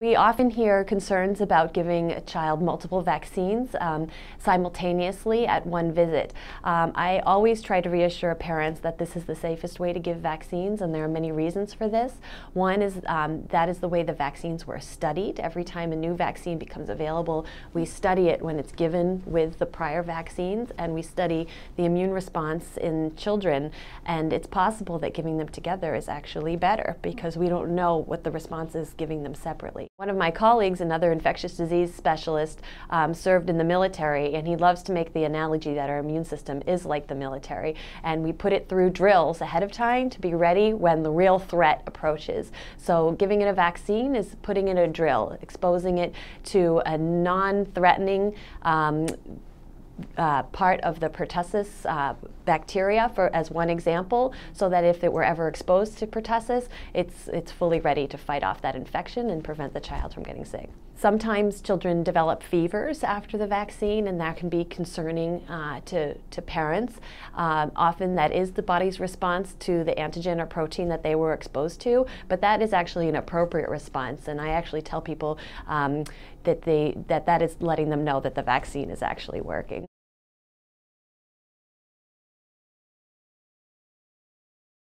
We often hear concerns about giving a child multiple vaccines um, simultaneously at one visit. Um, I always try to reassure parents that this is the safest way to give vaccines, and there are many reasons for this. One is um, that is the way the vaccines were studied. Every time a new vaccine becomes available, we study it when it's given with the prior vaccines, and we study the immune response in children. And it's possible that giving them together is actually better because we don't know what the response is giving them separately. One of my colleagues, another infectious disease specialist, um, served in the military, and he loves to make the analogy that our immune system is like the military, and we put it through drills ahead of time to be ready when the real threat approaches. So giving it a vaccine is putting in a drill, exposing it to a non-threatening um, uh, part of the pertussis uh, bacteria for as one example so that if it were ever exposed to pertussis it's it's fully ready to fight off that infection and prevent the child from getting sick. Sometimes children develop fevers after the vaccine, and that can be concerning uh, to, to parents. Um, often that is the body's response to the antigen or protein that they were exposed to, but that is actually an appropriate response. And I actually tell people um, that, they, that that is letting them know that the vaccine is actually working.